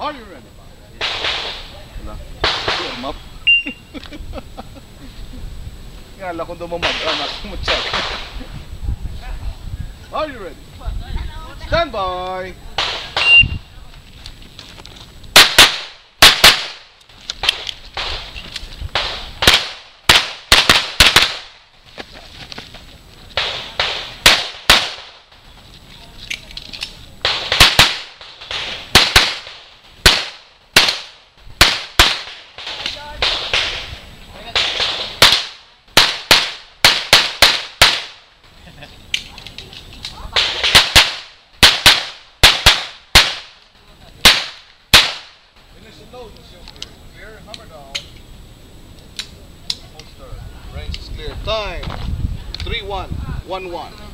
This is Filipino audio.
Are you ready? Wala. Warm up. Kala ko mag-anak mo check. Are you ready? Stand by. Marcus and Lowe's still clear. Clear, Hummerdall. Holster. Range is clear. Time. 3-1. 1-1.